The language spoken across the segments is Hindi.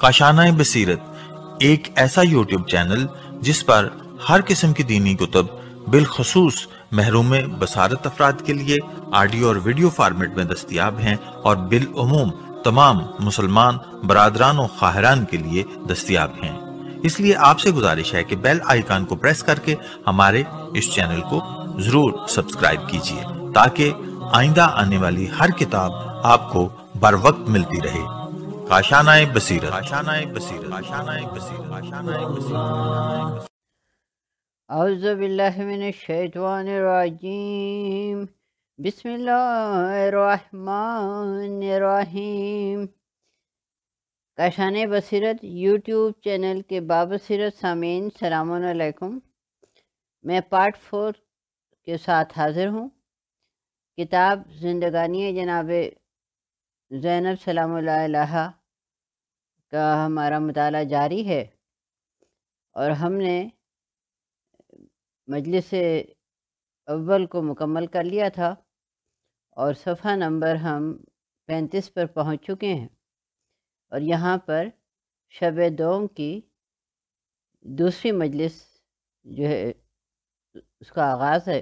काशाना बसीरत, एक ऐसा यूट्यूब चैनल जिस पर हर किस्म की दीनी कुतब, बिलखसूस महरूम बसारत अफराद के लिए ऑडियो और वीडियो फार्मेट में दस्तियाब हैं और बिलूम तमाम मुसलमान बरदरान और खाहरान के लिए दस्तियाब हैं। इसलिए आपसे गुजारिश है कि बेल आइकान को प्रेस करके हमारे इस चैनल को ज़रूर सब्सक्राइब कीजिए। ताकि आइंदा आने वाली हर किताब आपको बर वक्त मिलती रहे। काशाना बसीरत। काशाना बसीरत। काशाना बसीरत। काशाना बसीरत। अज़बिल्लिमिनशैतवानिर्रजीम बिस्मिल्लाहिर्रहमानिर्रहीम। काशान बसीरत यूट्यूब चैनल के बाबसीरत सामीन सलामुकुम मैं पार्ट फोर के साथ हाज़िर हूँ। किताब ज़िंदगानी जनाब। ज़ैनब सलाम का हमारा मताल जारी है। और हमने मजलिस अव्वल को मुकम्मल कर लिया था और सफ़ा नंबर हम पैंतीस पर पहुँच चुके हैं। और यहाँ पर शब दोम की दूसरी मजलिस जो है, उसका आगाज़ है।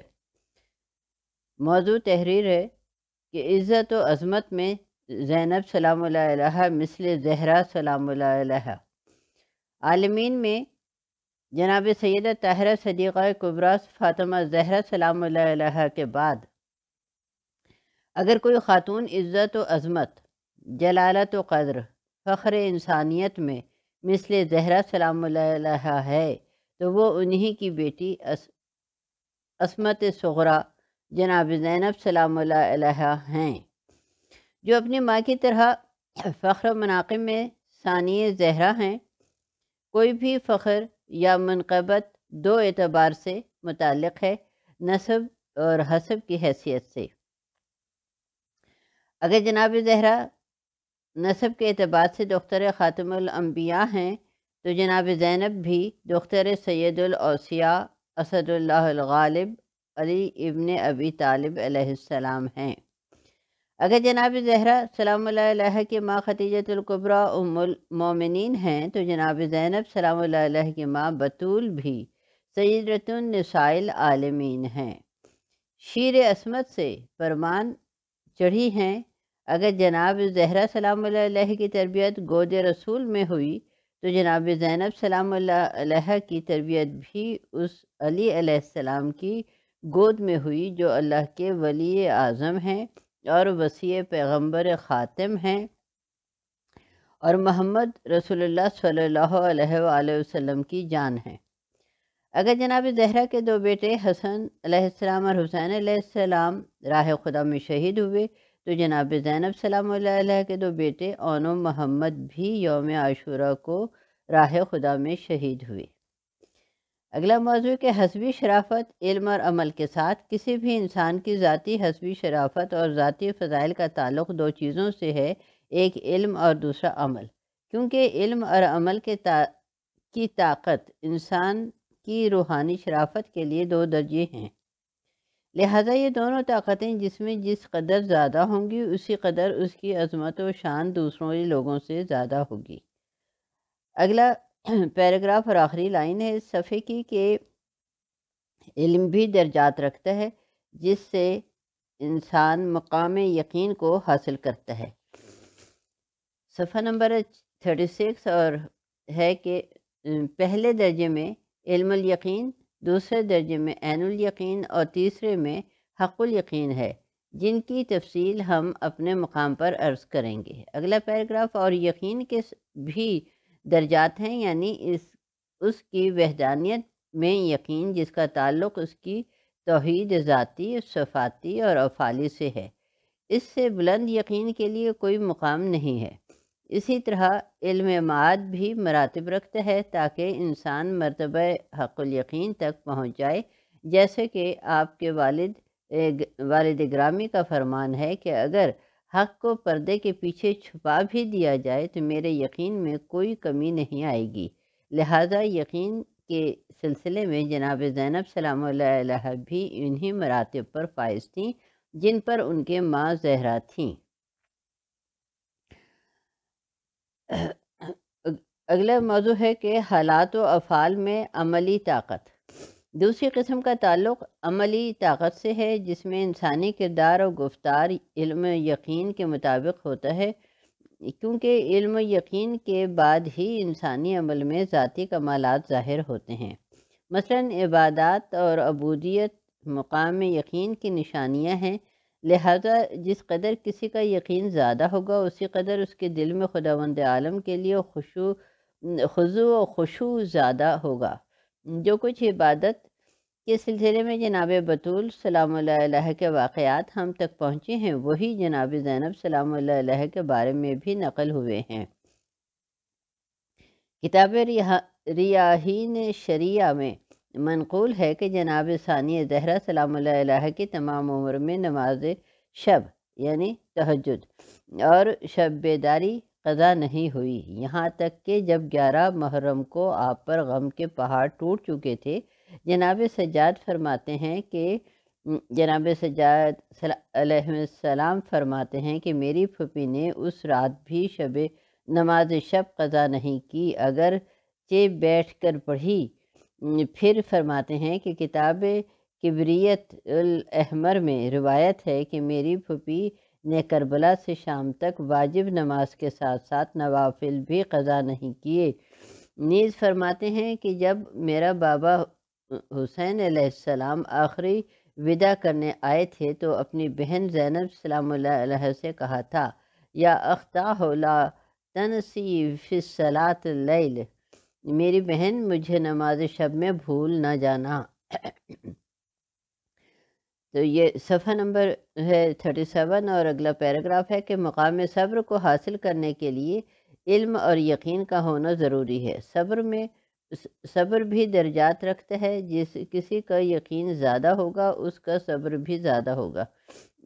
मौजू तहरीर है कि इज़्ज़त अज़मत में ज़ैनब सलाम मिसल जहरा सलाम आलमीन में जनाब सैद ताहरा सदीक़ा कुबरा फ़ातिमा जहरा सलाम के बाद अगर कोई ख़ातून इज़्ज़त व अज़मत जलालत व क़द्र फ़ख्र इंसानियत में मिसल जहरा सलाम है तो वो उन्हीं की बेटी अस, असमत सगरा जनाब ज़ैनब सलाम हैं। जो अपनी माँ की तरह फ़ख्र मनाक़ब में सानिय जहरा हैं, कोई भी फ़ख्र या मनकबत दो एतबार से मुतल है, नसब और हसब की हैसियत से। अगर जनाब जहरा नसब के अतबार से दख्तर ख़ातमबिया हैं तो जनाब ज़ैनब भी दख्तर सैदुलौसिया असदुल्लाब अली इबन अबी तालिब अलैहिस्सलाम हैं। अगर जनाब जहरा सलाम की माँ खतीजतुल्कुबरा उमिन हैं तो जनाब ज़ैनब सलाम की माँ बतूल भी सैदरतुलनसाइल आलमीन हैं। शीर असमत से परमान चढ़ी हैं, अगर जनाब जहरा सलाम की तरबियत गोद रसूल में हुई तो जनाब ज़ैनब सलाम की तरबियत भी उस अली सलाम की गोद में हुई जो अल्लाह के वली आज़म हैं और वसी पैगंबर ख़ातम हैं। और मोहम्मद रसोल्ला सल्लल्लाहु की जान है। अगर जनाब जहरा के दो बेटे हसन अलैहिस्सलाम और हुसैन अलैहिस्सलाम राह खुदा में शहीद हुए तो जनाब ज़ैनब सलाम के दो बेटे ओनो मोहम्मद भी योम आशूरा को राह खुदा में शहीद हुए। अगला मौजू के हसबी शराफत इल्म और अमल के साथ, किसी भी इंसान की ज़ाती हसबी शराफत और ज़ाती फ़जाइल का ताल्लुक़ दो चीज़ों से है, एक इल्म और दूसरा अमल। क्योंकि इल्म और अमल के ता, की ताकत इंसान की रूहानी शराफत के लिए दो दर्जे हैं। लिहाजा ये दोनों ताकतें जिसमें जिस कदर ज़्यादा होंगी, उसी कदर उसकी अजमत व शान दूसरों लोगों से ज़्यादा होगी। अगला पैराग्राफ और आखिरी लाइन है इस सफ़े की कि इल्म भी दर्जात रखता है, जिससे इंसान मकाम यकीन को हासिल करता है। सफ़ा नंबर थर्टी सिक्स और है कि पहले दर्जे में इल्मुल यकीन, दूसरे दर्जे में ऐनुल यकीन और तीसरे में हक़ुल यकीन है, जिनकी तफसील हम अपने मुकाम पर अर्ज़ करेंगे। अगला पैराग्राफ और यकीन के भी दर्जात हैं, यानी इस, उसकी वहदानियत में यकीन, जिसका ताल्लुक़ उसकी तोहद ज़ाती सफ़ाती और अफ़ाली से है। इससे बुलंद यकीन के लिए कोई मुकाम नहीं है। इसी तरह इल्म माद भी मरातब रखता है, ताकि इंसान मरतब हक़ुल यकीन तक पहुँच जाए। जैसे कि आपके वालिद वालिद ग्रामी का फरमान है कि अगर हक़ को पर्दे के पीछे छुपा भी दिया जाए तो मेरे यकीन में कोई कमी नहीं आएगी। लिहाजा यकीन के सिलसिले में जनाब ज़ैनब सलाम भी इन्हीं मरातब पर फायज थी, जिन पर उनके माँ जहरा थीं। अगला मौजू है कि हालात व अफ़ाल में अमली ताकत। दूसरी किस्म का ताल्लुक़ अमली ताकत से है, जिसमें इंसानी किरदार और गुफ्तार इल्म यकीन के मुताबिक होता है। क्योंकि इल्म यकीन के बाद ही इंसानी अमल में ज़ाती कमालत ज़ाहिर होते हैं। मसलन, इबादत और अबूदियत मकाम यकीन की निशानियाँ हैं। लिहाजा जिस कदर किसी का यकीन ज़्यादा होगा, उसी कदर उसके दिल में खुदावंद आलम के लिए खुशू, खुजू व खुशू ज़्यादा होगा। जो कुछ इबादत के सिलसिले में जनाब बतूल सलाम के वाक़ात हम तक पहुँचे हैं, वही जनाब ज़ैनब सलाम के बारे में भी नकल हुए हैं। किताब रियाहीन शरिया में मनकूल है कि जनाब सानी जहरा सलाम की तमाम उम्र में नमाज़ शब, यानी तहजद और शब बेदारी कज़ा नहीं हुई। यहाँ तक कि जब ग्यारह मुहर्रम को आप पर गम के पहाड़ टूट चुके थे, जनाब सजाद फरमाते हैं कि जनाब सजाद फरमाते हैं कि मेरी फुपी ने उस रात भी शब नमाज़ शब कज़ा नहीं की। अगर चे बैठ कर पढ़ी फिर फरमाते हैं कि किताब किबरियत अहमर में रिवायत है कि मेरी फुपी ने करबला से शाम तक वाजिब नमाज़ के साथ साथ नवाफिल भी कज़ा नहीं किए। नीज़ फरमाते हैं कि जब मेरा बाबा हुसैन सलाम आखिरी विदा करने आए थे तो अपनी बहन जैनब सलाम से कहा था, या अख्ता होला तनसी फ़िसलात लैल, मेरी बहन मुझे नमाज़ शब में भूल ना जाना। तो ये सफ़ा नंबर है थर्टी सेवन और अगला पैराग्राफ है कि मकाम सब्र को हासिल करने के लिए इल्म और यकीन का होना ज़रूरी है। सब्र में सब्र भी दर्जात रखता है, जिस किसी का यकीन ज़्यादा होगा, उसका सब्र भी ज़्यादा होगा।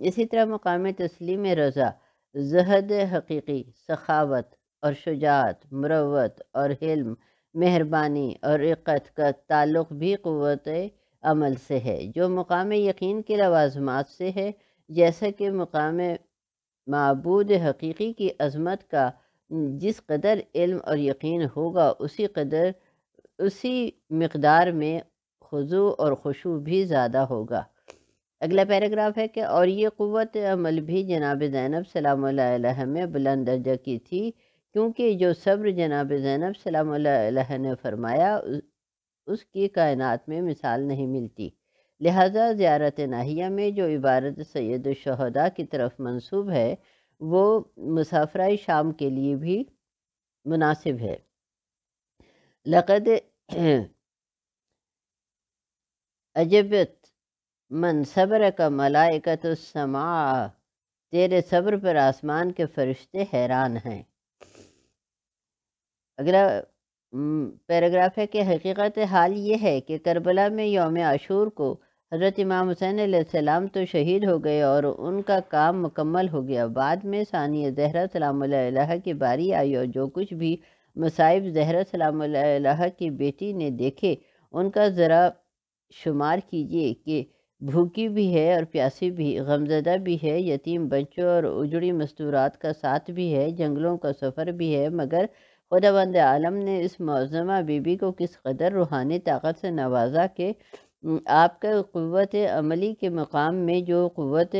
इसी तरह मकाम तस्लीम रज़ा, जहद हकीकी, सखावत और शुजात, मरवत और हिल्म, मेहरबानी और इक़त का ताल्लुक़ भी क़वत अमल से है, जो मकाम यकीन के लवाजमात से है, जैसा कि मकाम मबूद हकीकी की अज़मत का, जिस कदर इल्म और यकीन होगा, उसी कदर, उसी मकदार में खुजू और खुशू भी ज़्यादा होगा। अगला पैराग्राफ है कि, और ये क़वत अमल भी जनाब ज़ैनब सलाम में बुलंद दर्जा की थी, क्योंकि जो सब्र जनाब ज़ैनब सलाम ने फरमाया उसकी कायनात में मिसाल नहीं मिलती। लिहाजा ज़्यारत नाहिया में जो इबारत सैद शहदा की तरफ़ मंसूब है, वो मुसाफराई शाम के लिए भी मुनासिब है। लक़द अजबत मन सब्र का मलाइकत समा, तेरे सब्र पर आसमान के फरिश्ते हैरान हैं। अगला पैराग्राफ है कि हकीकत हाल ये है कि करबला में योम आशूर को हज़रत इमाम हुसैन सलाम तो शहीद हो गए और उनका काम मुकम्मल हो गया। बाद में सानिया जहरा सलाम की बारी आई और जो कुछ भी मसाइब जहरा सलाम की बेटी ने देखे, उनका ज़रा शुमार कीजिए कि भूखी भी है और प्यासी भी, गमजदा भी है, यतीम बच्चों और उजड़ी मस्तूरात का साथ भी है, जंगलों का सफ़र भी है, मगर खुदाबंद आलम ने इस मौजमा बीबी को किस कदर रूहानी ताकत से नवाजा के आपके क़वत अमली के मकाम में जो क़वत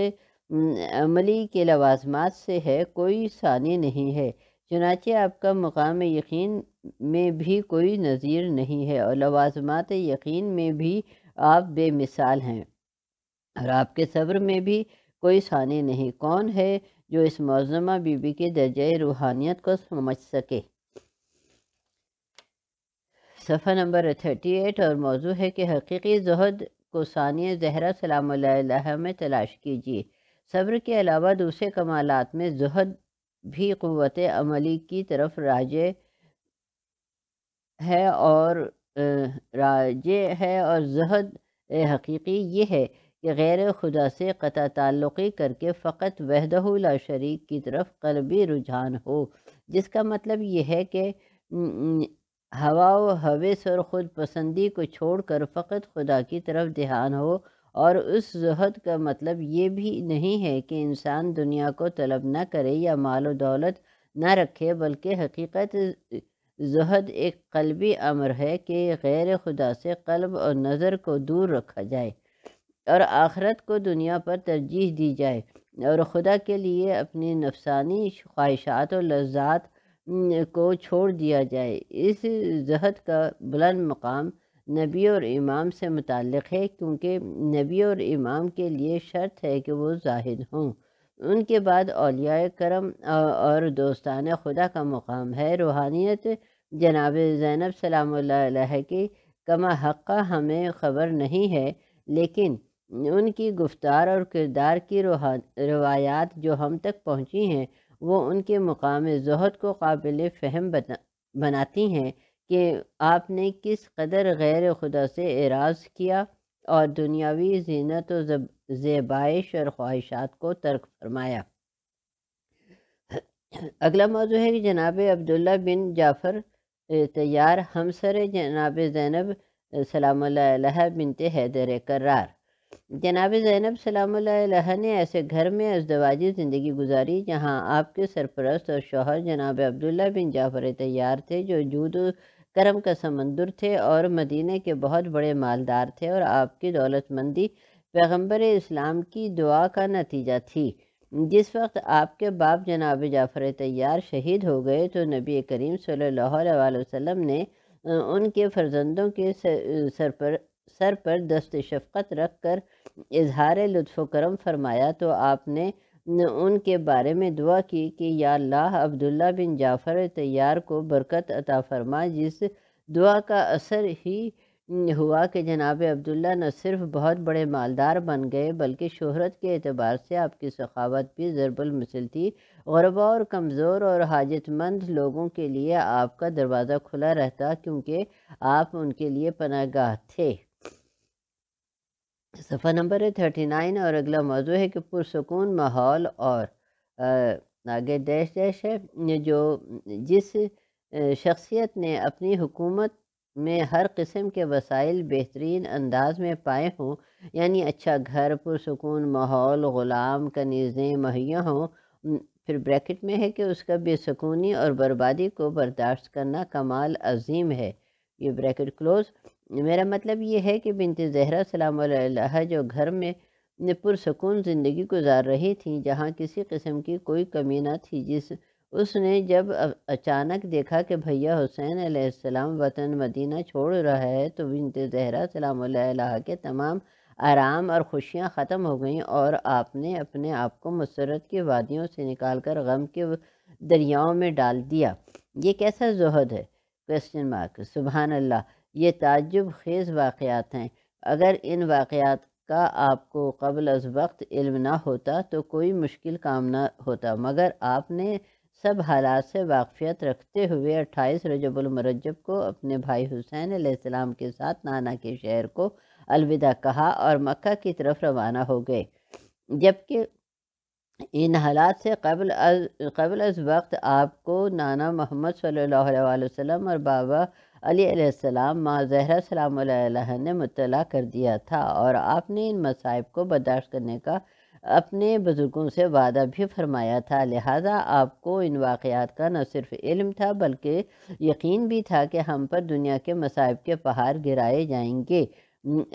अमली के लवाजमात से है, कोई सानी नहीं है। चुनाचे आपका मकाम यकीन में भी कोई नज़ीर नहीं है और लवाजमात यकीन में भी आप बेमिसाल हैं। और आपके सब्र में भी कोई सानी नहीं। कौन है जो इस मौजमा बीबी के दर्ज रूहानियत को समझ सके? सफ़ा नंबर थर्टी एट और मौजू है कि हकीकी जहद को सानिया जहरा सलाम में तलाश कीजिए। सब्र के अलावा दूसरे कमालत में जहद भी क़वत अमली की तरफ़ राज है और राज है और जहद हकीकी ये है कि गैर खुदा से कता ताल्लुक़ी करके फ़कत वहदहुला शरीक की तरफ़ कलबी रुझान हो, जिसका मतलब ये है कि हवा व हवेस और ख़ुद पसंदी को छोड़कर फ़कत खुदा की तरफ़ ध्यान हो और उस जहद का मतलब ये भी नहीं है कि इंसान दुनिया को तलब न करे या माल दौलत न रखे, बल्कि हकीकत जहद एक कलबी अमर है कि गैर खुदा से कल्ब और नज़र को दूर रखा जाए और आखरत को दुनिया पर तरजीह दी जाए और खुदा के लिए अपनी नफसानी ख्वाहिशात और लज्जात को छोड़ दिया जाए। इस जहद का बुलंद मकाम नबी और इमाम से मुतक़ है, क्योंकि नबी और इमाम के लिए शर्त है कि वो जाहिद हों। उनके बाद अलिया करम और दोस्तान खुदा का मकाम है। रूहानियत जनाब ज़ैनब सलाम की कमा हक़ा हमें ख़बर नहीं है, लेकिन उनकी गुफ्तार और किरदार की रवायात जो हम तक पहुँची हैं वो उनके मुकाम जहद को काबिल फ़हम बना, बनाती हैं कि आपने किस कदर गैर खुदा से एराज़ किया और दुनियावी जीनत व ज़ेबाइश और ख्वाहिशात को तर्क फरमाया। अगला मौजू है कि जनाब अब्दुल्ला बिन जाफ़र तैयार हमसर जनाब ज़ैनब सलाम बिनते हैदर करार जनाब ज़ैनब सलाम ने ऐसे घर में अजदवाजी ज़िंदगी गुजारी, जहाँ आपके सरपरस्त और शोहर जनाब अब्दुल्ला बिन जाफ़र तैयार थे, जो जूद करम का समंदर थे और मदीने के बहुत बड़े मालदार थे और आपकी दौलतमंदी पैगंबर इस्लाम की दुआ का नतीजा थी। जिस वक्त आपके बाप जनाब जाफ़र तैयार शहीद हो गए तो नबी करीम सल्लल्लाहु अलैहि वसल्लम ने उनके फ़र्जंदों के सर पर सर पर दस्त शफ़क़त रख कर इजहार लुत्फ़ करम फरमाया तो आपने उनके बारे में दुआ की कि या अल्लाह अब्दुल्ला बिन जाफ़र तैयार को बरकत अता फरमा, जिस दुआ का असर ही हुआ कि जनाब अब्दुल्ला न सिर्फ़ बहुत बड़े मालदार बन गए, बल्कि शोहरत के अतबार से आपकी सखावत भी ज़रबुलमसल थी। गरबा और कमज़ोर और हाजतमंद लोगों के लिए आपका दरवाज़ा खुला रहता, क्योंकि आप उनके लिए पनागाह थे। सफ़ा नंबर है थर्टी नाइन और अगला मौजू है कि पुरसकून माहौल और आगे देश देश है। जो जिस शख्सियत ने अपनी हुकूमत में हर किस्म के वसाइल बेहतरीन अंदाज में पाए हों, यानी अच्छा घर, पुरसकून माहौल, ग़ुलाम, कनीज़ें, मुहैया हों फिर ब्रैकेट में है कि उसका बेसकूनी और बर्बादी को बर्दाश्त करना कमाल अजीम है। ये ब्रैकेट क्लोज़। मेरा मतलब ये है कि बिनत ज़हरा सलाम जो घर में पुरसकून ज़िंदगी गुजार रही थी, जहाँ किसी किस्म की कोई कमी ना थी, जिस उसने जब अचानक देखा कि भैया हुसैन सलाम वतन मदीना छोड़ रहा है तो बिनत ज़हरा सलाम के तमाम आराम और खुशियाँ ख़त्म हो गईं और आपने अपने आप को मसरत की वादियों से निकाल कर गम के दरियाओं में डाल दिया। ये कैसा जहद है? क्वेश्चन मार्क सुबहान अल्लाह। ये ताजुब खेज़ वाक़ात हैं। अगर इन वाक़ात का आपको कबल अज वक्त इल्म ना होता तो कोई मुश्किल काम ना होता। मगर आपने सब हालात से वाकफियत रखते हुए अट्ठाईस रजबुलमरजब को अपने भाई हुसैन सलाम के साथ नाना के शहर को अलविदा कहा और मक्का की तरफ़ रवाना हो गए। जबकि इन हालात से कबल अज कबल अज वक्त आपको नाना मोहम्मद अलैहि वसल्लम और बाबा अली सलाम माँ जहरा सलाम ने मुतला कर दिया था और आपने इन मसाइब को बर्दाश्त करने का अपने बुज़ुर्गों से वादा भी फरमाया था। लिहाजा आपको इन वाक़ात का न सिर्फ़ इल्म था, बल्कि यकीन भी था कि हम पर दुनिया के मसाइब के पहाड़ गिराए जाएँगे।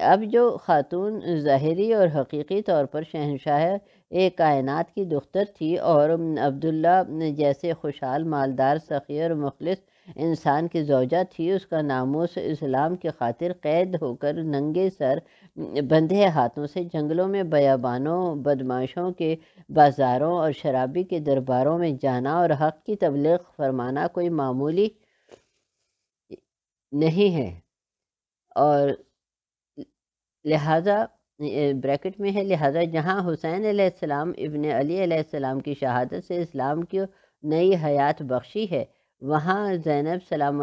अब जो ख़ातून ज़ाहरी और हकीकी तौर पर शहनशाह एक कायनात की दुख्तर थी और अब्दुल्ला जैसे खुशहाल मालदार, सखी और मुखलिस इंसान की जौजा थी, उसका नामोस इस्लाम की खातिर कैद होकर नंगे सर, बंधे हाथों से जंगलों में बयाबानों, बदमाशों के बाज़ारों और शराबी के दरबारों में जाना और हक़ की तबलीग फरमाना कोई मामूली नहीं है। और लिहाजा ब्रैकेट में है, लिहाजा जहाँ हुसैन सलाम इबन अली सलाम की शहादत से इस्लाम की नई हयात बख्शी है वहाँ ज़ैनब सलाम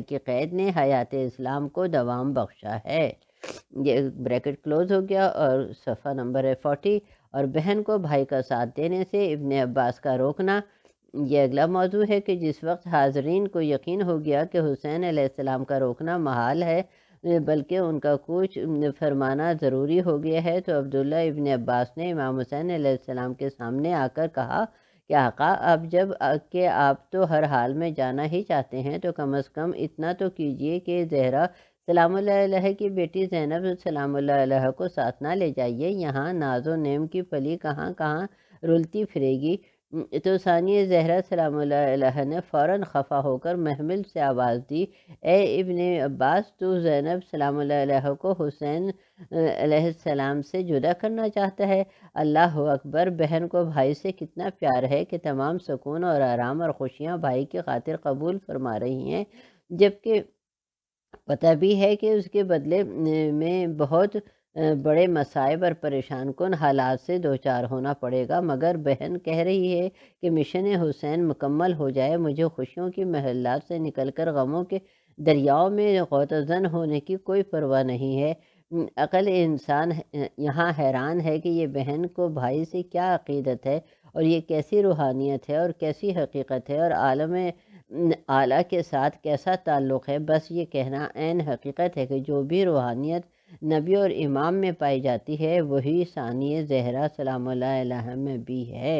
की क़ैद ने हयात इस्लाम को दवाम बख्शा है। ये ब्रैकेट क्लोज हो गया और सफ़ा नंबर है फोर्टी और बहन को भाई का साथ देने से इबन अब्बास का रोकना। ये अगला मौजू है कि जिस वक्त हाजरीन को यकीन हो गया कि हुसैन सलाम का रोकना महाल है, बल्कि उनका कुछ फरमाना ज़रूरी हो गया है तो अब्दुल्ला इबन अब्बास ने इमाम हुसैन सलाम के सामने आकर कहा कि आका अब जब के आप तो हर हाल में जाना ही चाहते हैं तो कम अज़ कम इतना तो कीजिए कि जहरा सलाम की बेटी जैनब सलाम को साथ ना ले जाइए। यहाँ नाजो नेम की फली कहाँ कहाँ रुलती फिरेगी। तो सानिया जहरा सलाम ने फ़ौर खफा होकर महमिल से आवाज़ दी, ए इबन अब्बास तो जैनब सलाम को हुसैन सलाम से जुदा करना चाहता है? अल्लाह अकबर, बहन को भाई से कितना प्यार है कि तमाम सुकून और आराम और खुशियाँ भाई की खातिर कबूल फरमा रही हैं, जबकि पता भी है कि उसके बदले में बहुत बड़े मसाइब और परेशान कन? हालात से दो चार होना पड़ेगा, मगर बहन कह रही है कि मिशन हुसैन मुकम्मल हो जाए। मुझे खुशियों की महल्लात से निकलकर गमों के दरियाओं में गौतजन होने की कोई परवाह नहीं है। अकल इंसान यहाँ हैरान है कि ये बहन को भाई से क्या अकीदत है और ये कैसी रूहानियत है और कैसी हकीकत है और आलम आला के साथ कैसा ताल्लुक़ है? बस ये कहना हकीकत है कि जो भी रूहानियत नबी और इमाम में पाई जाती है, वही सानिय जहरा सलाम में भी है।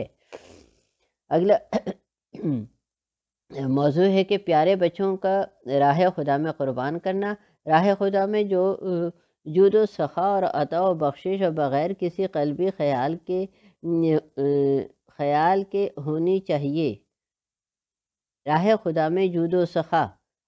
अगला मौजू है कि प्यारे बच्चों का राह खुदा में क़ुरबान करना। राह खुदा में जो, जूद सखा और अता व बख्शिश और बग़ैर किसी कलबी ख्याल के ख्याल के होनी चाहिए। राह खुदा में जूद सखा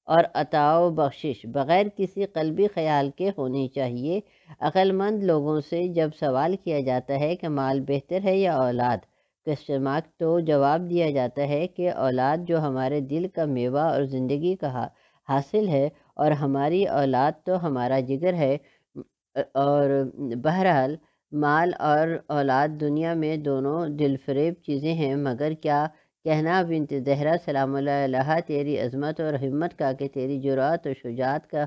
और अताव बख्शिश। बग़ैर किसी कलबी ख्याल के होनी चाहिए। अक्लमंद लोगों से जब सवाल किया जाता है कि माल बेहतर है या औलाद? कस्टमाक तो जवाब दिया जाता है कि औलाद जो हमारे दिल का मेवा और ज़िंदगी का हासिल है और हमारी औलाद तो हमारा जिगर है। और बहरहाल, माल और औलाद दुनिया में दोनों दिलफरेब चीज़ें हैं, मगर क्या कहना बिनत जहरा सलाम तेरी अज़मत और हिम्मत का कि तेरी जुरात और शुजात का,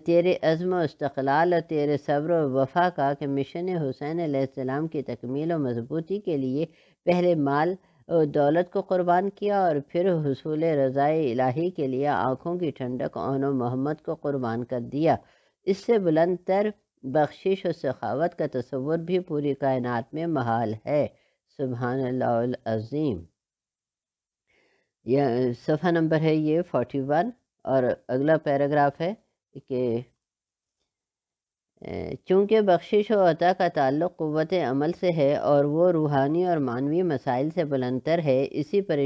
तेरे अज़म इस्तलाल और तेरे सब्र व वफ़ा का कि मिशन हुसैन सलाम की तकमील और मजबूती के लिए पहले माल और दौलत को क़ुरबान किया और फिर हसूल रज़ाई इलाही के लिए आँखों की ठंडक ओन मोहम्मद को क़ुरबान कर दिया। इससे बुलंद तर बख्शिश और सखावत का तस्वुर भी पूरी कायनात में महाल है। सुबहान अज़ीम यह सफ़ा नंबर है ये फोर्टी वन और अगला पैराग्राफ है कि चूँकि बख्शिश व अता का ताल्लुक़ क़ुव्वत अमल से है और वो रूहानी और मानवी मसाइल से बुलंदर है, इसी पर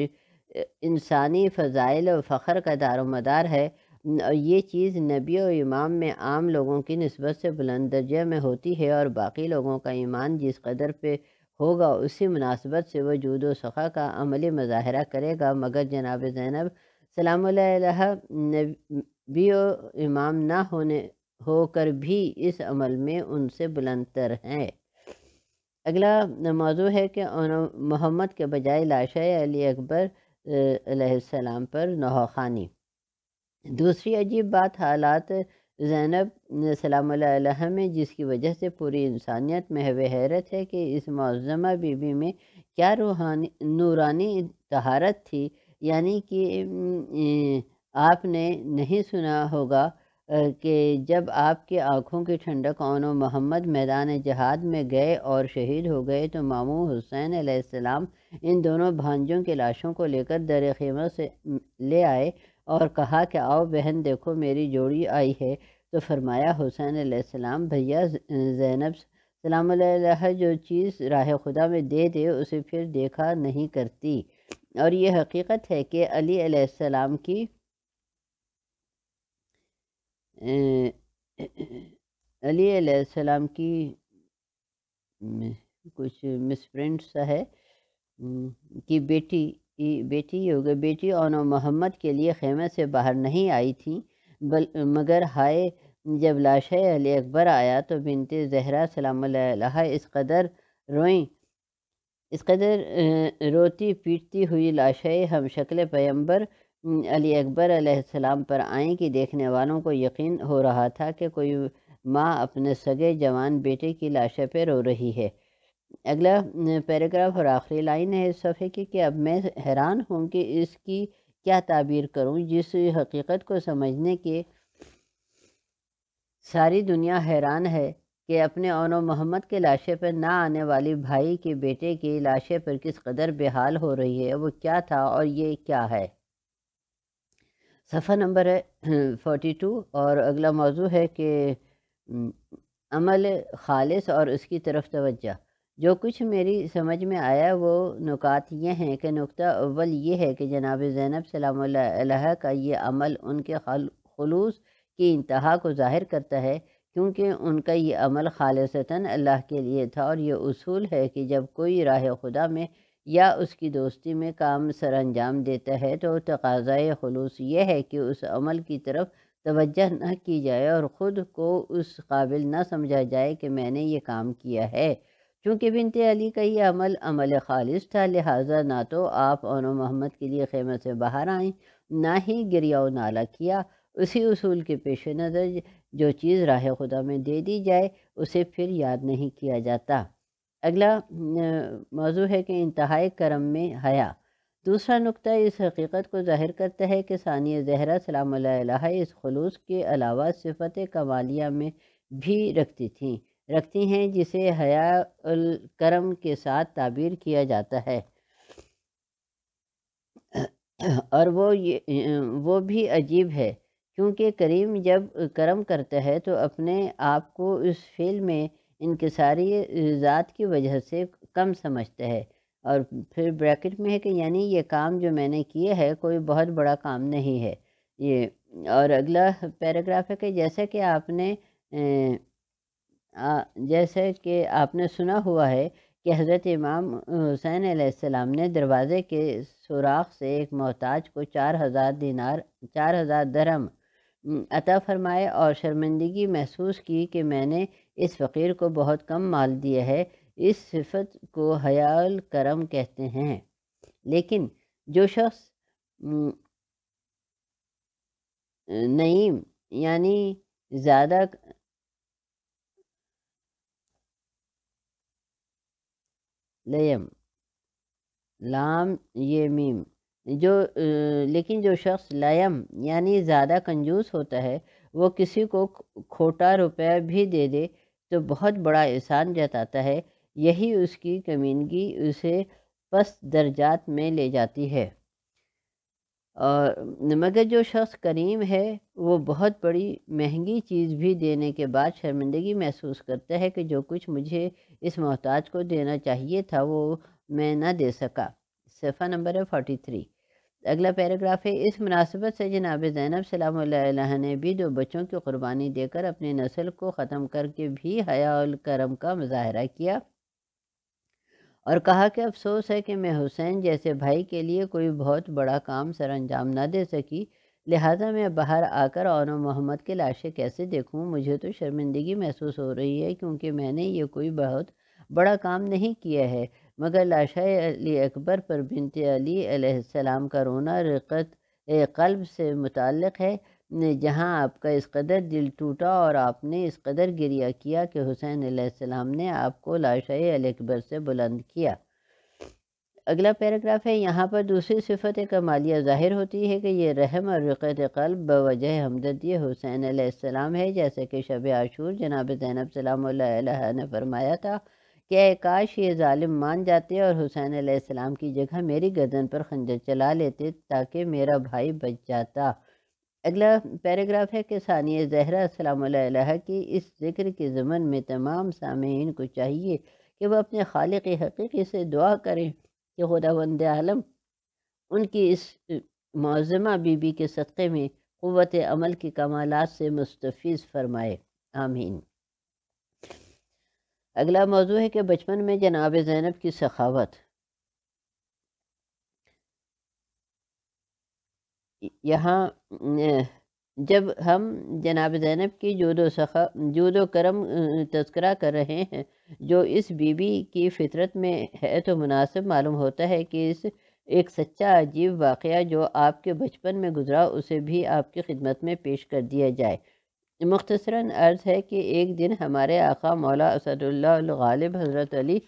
इंसानी फ़ज़ाइल व फ़ख्र का दार मदार है और ये चीज़ नबी और इमाम में आम लोगों की नस्बत से बुलंद दर्जे में होती है और बाकी लोगों का ईमान जिस कदर पे होगा, उसी मुनासबत से वह जूद सख़ा का अमली मजाहरा करेगा। मगर जनाब ज़ैनब सलाम नबी इमाम ना होने, होकर भी इस अमल में उनसे बुलंदतर हैं। अगला मौजू है कि मोहम्मद के बजाय लाशा अली अकबर सलाम पर नौखानी दूसरी अजीब बात हालात ज़ैनब सलाम जिसकी वजह से पूरी इंसानियत में हवे हैरत है कि इस मौज़मा बीबी में क्या रूहानी, नूरानी तहारत थी? यानी कि आपने नहीं सुना होगा कि जब आपकी आँखों की ठंडक ओन मोहम्मद मैदान जहाद में गए और शहीद हो गए तो मामू हुसैन सलाम इन दोनों भांजों की लाशों को लेकर दर खीमत से ले आए। और कहा कि, आओ बहन, देखो मेरी जोड़ी आई है। तो फरमाया, हुसैन सलाम, भैया जैनब, सलाम जो चीज़ राह खुदा में दे दे, उसे फिर देखा नहीं करती। और ये हकीकत है कि अली की अली की कुछ मिसप्रिंट सा है कि बेटी बेटी गई। बेटी और मोहम्मद के लिए खेमे से बाहर नहीं आई थी, बल, मगर हाय जब लाश अली अकबर आया तो बिनते जहरा सलाम इस कदर रोई। इस कदर रोती पीटती हुई लाशें हम शक्ल पैम्बर अली अकबर सलाम पर आई कि देखने वालों को यकीन हो रहा था कि कोई माँ अपने सगे जवान बेटे की लाशें पर रो रही है। अगला पैराग्राफ और आखिरी लाइन है इस सफ़े की कि अब मैं हैरान हूँ कि इसकी क्या ताबीर करूँ, जिस हकीकत को समझने के सारी दुनिया हैरान है कि अपने ओनो मोहम्मद के लाशे पर ना आने वाली भाई के बेटे की लाशे पर किस कदर बेहाल हो रही है, वो क्या था और ये क्या है? सफ़ा नंबर है फोटी टू और अगला मौजू है कि अमल खालिस और उसकी तरफ़ तवज्जा। जो कुछ मेरी समझ में आया वो नुकात ये हैं कि नुकता अव्वल ये है कि जनाब ज़ैनब सलाम का ये अमल उनके खलूस की इंतहा को ज़ाहिर करता है, क्योंकि उनका ये अमल खालसता अल्लाह के लिए था और ये उसूल है कि जब कोई राह खुदा में या उसकी दोस्ती में काम सर अंजाम देता है तो तकाज़ा खलूस ये है कि उस अमल की तरफ़ तवज्जो न की जाए और ख़ुद को उस काबिल न समझा जाए कि मैंने ये काम किया है। चूँकि बिनते अली का ये अमल अमल खालिश था, लिहाजा ना तो आप और मोहम्मद के लिए खेमे से बाहर आएँ ना ही गिरिया नाला किया। उसी उसूल के पेश नज़र जो चीज़ राह खुदा में दे दी जाए, उसे फिर याद नहीं किया जाता। अगला मौजू है कि इंतहाई करम में हया। दूसरा नुक्ता इस हकीकत को ज़ाहिर करता है कि सानिया जहरा सलाम इस खलूस के अलावा सिफत कमालिया में भी रखती थी। रखती हैं, जिसे हया करम के साथ ताबीर किया जाता है। और वो ये, वो भी अजीब है, क्योंकि करीम जब करम करता है तो अपने आप को इस फेल में इनकसारी ज़ात की वजह से कम समझता है। और फिर ब्रैकेट में है कि, यानी ये काम जो मैंने किए है, कोई बहुत बड़ा काम नहीं है। ये, और अगला पैराग्राफ है कि, जैसे कि आपने जैसे कि आपने सुना हुआ है कि हज़रत इमाम हुसैन सलाम ने दरवाज़े के सुराख से एक मोहताज को चार हज़ार दिनार, चार हज़ार दरम अता फरमाए और शर्मिंदगी महसूस की कि मैंने इस फ़कीर को बहुत कम माल दिया है। इस सिफत को हयाल करम कहते हैं। लेकिन जो शख्स नईम, यानी ज़्यादा लयम, लाम ये मीम। जो लेकिन जो शख्स लयम यानी ज़्यादा कंजूस होता है, वो किसी को खोटा रुपया भी दे दे तो बहुत बड़ा एहसान जताता है। यही उसकी कमीनगी उसे पस दर्जात में ले जाती है। और, मगर जो शख्स करीम है, वो बहुत बड़ी महँगी चीज़ भी देने के बाद शर्मिंदगी महसूस करता है कि जो कुछ मुझे इस मोहताज को देना चाहिए था, वो मैं न दे सका। सफ़ा नंबर है फोर्टी थ्री अगला पैराग्राफ है, इस मुनासिबत से जनाब ज़ैनब सलाम ने भी दो बच्चों की कुर्बानी देकर अपनी नस्ल को ख़त्म करके भी हया करम का मुजाहरा किया और कहा कि अफसोस है कि मैं हुसैन जैसे भाई के लिए कोई बहुत बड़ा काम सर अंजाम ना दे सकी। लिहाजा मैं बाहर आकर और मोहम्मद के लाशें कैसे देखूँ? मुझे तो शर्मिंदगी महसूस हो रही है क्योंकि मैंने ये कोई बहुत बड़ा काम नहीं किया है। मगर लाशा अली अकबर पर बिनत अली सलाम का रोना रक़त कल्ब से मुतक़ है। जहाँ आपका इस कदर दिल टूटा और आपने इस कदर गिरिया किया कि हुसैन सलाम ने आपको लाशा अकबर से बुलंद किया। अगला पैराग्राफ है, यहाँ पर दूसरी सिफत कमालिया ज़ाहिर होती है कि ये रहम और रक़त कल्ब बवजह हमदर्दी हुसैन सलाम है। जैसे कि शब आशूर, जनाब ज़ैनब सलाम ने फरमाया था कि काश ये ालिम मान जाते और हुसैन सलाम की जगह मेरी गर्दन पर खंजर चला लेते ताकि मेरा भाई बच जाता। अगला पैराग्राफ है कि सानिया जहरा सलाम की इस ज़िक्र के ज़मन में तमाम सामीन को चाहिए कि वह अपने खालिक हकीकी से दुआ करें। खुदा वंद आलम, उनकी इस मौज़मा बीबी के सदक़े में क़वत अमल की कमालत से मुस्तफ़ फरमाए। आमीन। अगला मौजू है कि बचपन में जनाब ज़ैनब की सखावत। यहाँ जब हम जनाब ज़ैनब की जूदो सखा, जूदो करम तस्करा कर रहे हैं, जो इस बीबी की फितरत में है तो मुनासिब मालूम होता है कि इस एक सच्चा अजीब वाक़ जो आपके बचपन में गुज़रा, उसे भी आपकी खिदमत में पेश कर दिया जाए। मुख्तसरा अर्ज़ है कि एक दिन हमारे आका मौला असदुल्लाब हज़रत अली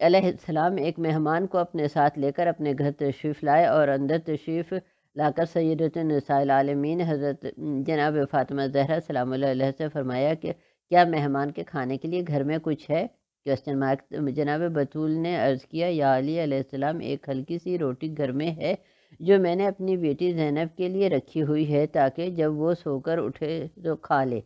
सलाम एक मेहमान को अपने साथ लेकर अपने घर तशरीफ़ लाए और अंदर तशरीफ़ लाकर सैदतनसालमीन हज़रत जनाब फ़ातिमा जहरा सलाम से फरमाया कि क्या मेहमान के खाने के लिए घर में कुछ है क्वेश्चन मार्क जनाब बतूल ने अर्ज़ किया या अली अलैहिस्सलाम एक हल्की सी रोटी घर में है जो मैंने अपनी बेटी जैनब के लिए रखी हुई है ताकि जब वो सोकर उठे तो खा ले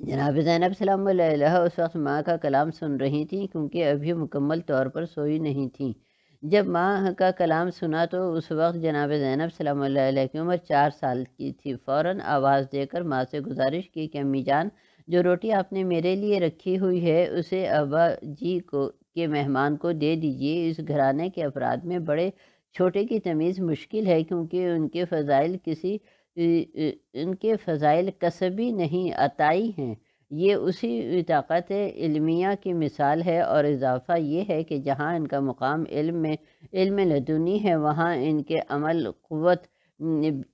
जनाब जैनब सलाम उस वक्त माँ का कलाम सुन रही थी क्योंकि अभी मुकम्मल तौर पर सोई नहीं थी जब माँ का कलाम सुना तो उस वक्त जनाब जैनब सलाम की उम्र चार साल की थी। फ़ौर आवाज़ देकर माँ से गुजारिश की कि, अम्मी जान, जो रोटी आपने मेरे लिए रखी हुई है, उसे अबा जी को, के मेहमान को दे दीजिए। इस घराने के अफराद में बड़े छोटे की तमीज़ मुश्किल है, क्योंकि उनके फ़ज़ाइल किसी उनके फ़ज़ाइल कसबी नहीं, अताई हैं। ये उसी ताकत इल्मिया की मिसाल है और इजाफ़ा ये है कि जहाँ इनका मुकाम इल्म में, इल्म लदुनी है, वहाँ इनके अमल क़ुव्वत,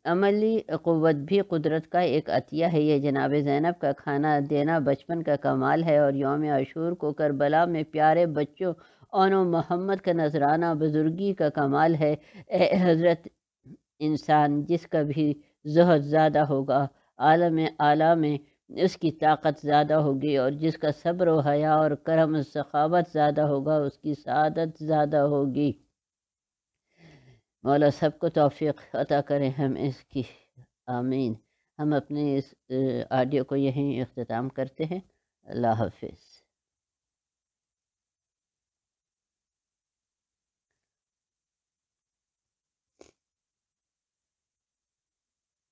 अमली क़ुव्वत भी कुदरत का एक अतिया है। यह जनाब ज़ैनब का खाना देना बचपन का कमाल है और योम आशूर को करबला में प्यारे बच्चों और मोहम्मद का नजराना बुज़ुर्गी का कमाल है। हज़रत इंसान जिसका भी जहद ज़्यादा होगा आलम आला में उसकी ताकत ज़्यादा होगी और जिसका सब्र, हया और करम, सखावत ज़्यादा होगा, उसकी सादत ज़्यादा होगी। मौला सबको तोफ़ी अता करें हम इसकी। आमीन। हम अपने इस ऑडियो को यहीं अख्ताम करते हैं। अल्लाह हाफिज़।